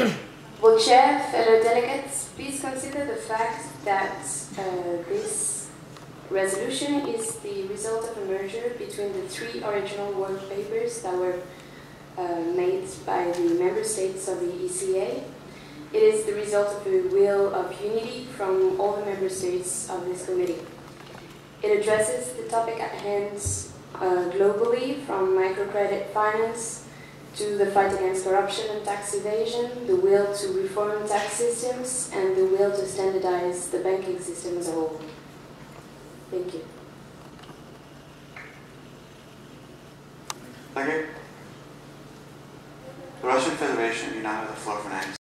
Well, Chair, fellow delegates, please consider the fact that uh, this resolution is the result of a merger between the three original work papers that were uh, made by the member states of the ECA. It is the result of a will of unity from all the member states of this committee. It addresses the topic at hand uh, globally, from microcredit finance to the fight against corruption and tax evasion, the will to reform tax systems, and the will to standardize the banking system as a whole. Thank you. Thank you. The Russian Federation, you now have the floor for nine